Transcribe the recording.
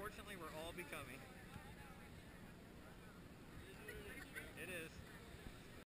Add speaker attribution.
Speaker 1: unfortunately we're all becoming.